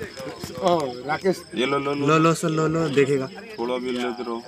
Oh, ओ राकेश ये लो लो लो। लो लो sir लो लो देखेगा। थोड़ा भी लेते तो रहो।